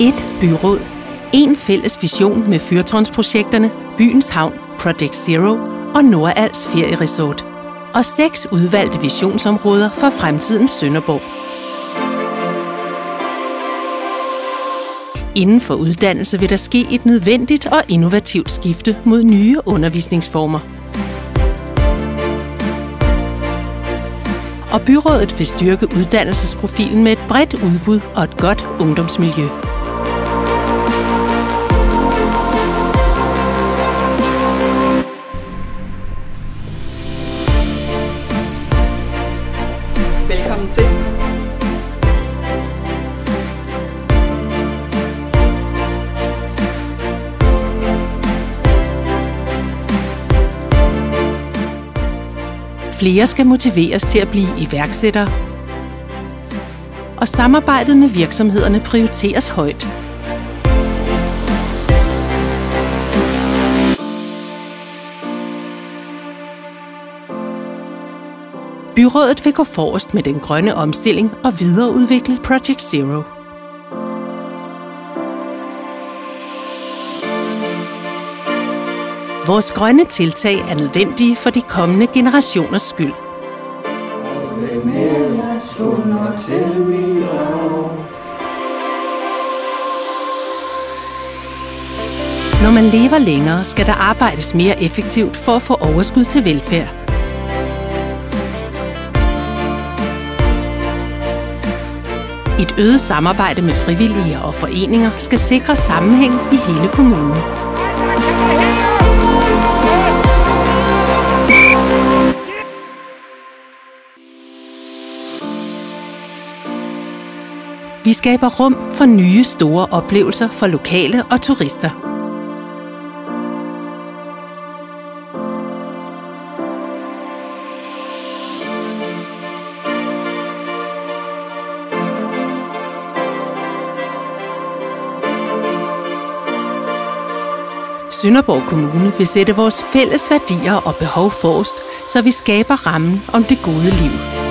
Et byråd, en fælles vision med fyrtårnsprojekterne Byens Havn, Project Zero og Nordals Ferieresort. Og seks udvalgte visionsområder for fremtidens Sønderborg. Inden for uddannelse vil der ske et nødvendigt og innovativt skifte mod nye undervisningsformer. Og byrådet vil styrke uddannelsesprofilen med et bredt udbud og et godt ungdomsmiljø. Velkommen til. Flere skal motiveres til at blive iværksættere. Og samarbejdet med virksomhederne prioriteres højt. Byrådet vil gå forrest med den grønne omstilling og videreudvikle Project Zero. Vores grønne tiltag er nødvendige for de kommende generationers skyld. Når man lever længere, skal der arbejdes mere effektivt for at få overskud til velfærd. Et øget samarbejde med frivillige og foreninger skal sikre sammenhæng i hele kommunen. Vi skaber rum for nye store oplevelser for lokale og turister. Sønderborg Kommune vil sætte vores fælles værdier og behov forrest, så vi skaber rammen om det gode liv.